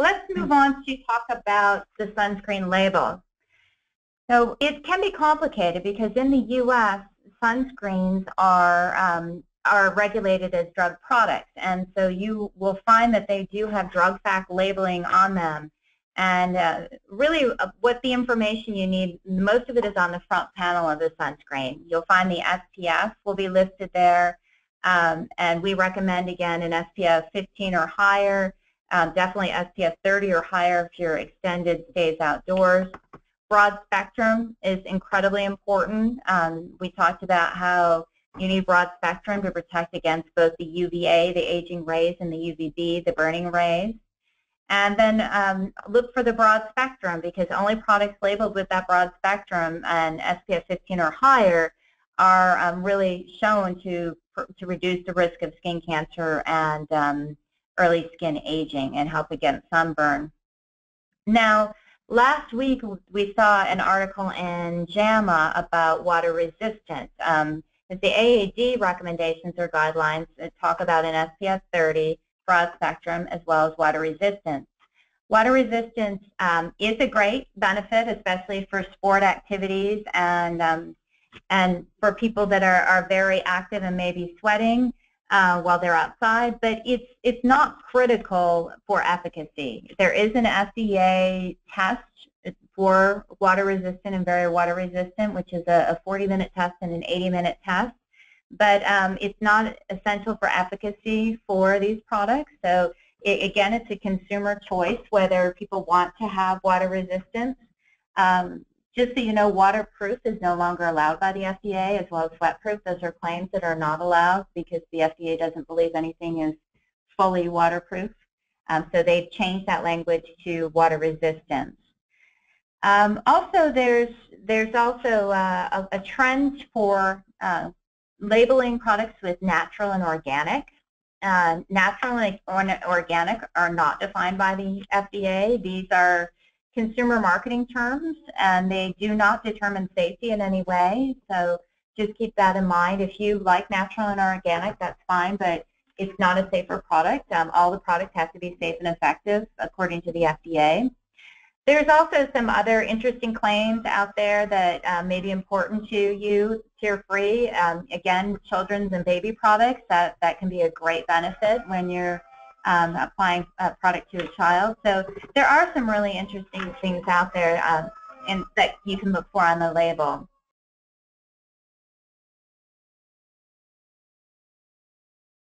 let's move on to talk about the sunscreen label. So it can be complicated because in the U.S., sunscreens are um, are regulated as drug products, and so you will find that they do have drug fact labeling on them. And uh, really, uh, what the information you need, most of it is on the front panel of the sunscreen. You'll find the SPF will be listed there, um, and we recommend again an SPF 15 or higher. Um, definitely SPF 30 or higher if you're extended stays outdoors. Broad spectrum is incredibly important. Um, we talked about how you need broad spectrum to protect against both the UVA, the aging rays, and the UVB, the burning rays. And then um, look for the broad spectrum because only products labeled with that broad spectrum and SPF 15 or higher are um, really shown to, to reduce the risk of skin cancer and um, early skin aging and help against sunburn. Now, last week we saw an article in JAMA about water resistance. Um, the AAD recommendations or guidelines talk about an SPF 30 broad spectrum as well as water resistance. Water resistance um, is a great benefit, especially for sport activities and um, and for people that are, are very active and maybe sweating uh, while they're outside, but it's it's not critical for efficacy. There is an FDA test for water resistant and very water resistant, which is a, a 40 minute test and an 80 minute test. But um, it's not essential for efficacy for these products. So it, again, it's a consumer choice whether people want to have water resistance. Um, just so you know, waterproof is no longer allowed by the FDA as well as sweatproof. Those are claims that are not allowed because the FDA doesn't believe anything is fully waterproof. Um, so they've changed that language to water resistance. Um, also, there's there's also uh, a, a, trend for uh, labeling products with natural and organic. Uh, natural and organic are not defined by the FDA. These are consumer marketing terms, and they do not determine safety in any way. So just keep that in mind. If you like natural and organic, that's fine, but it's not a safer product. Um, all the products have to be safe and effective according to the FDA. There's also some other interesting claims out there that um, may be important to you, tear-free. Um, again, children's and baby products, that, that can be a great benefit when you're um, applying a product to a child. So there are some really interesting things out there um, and that you can look for on the label.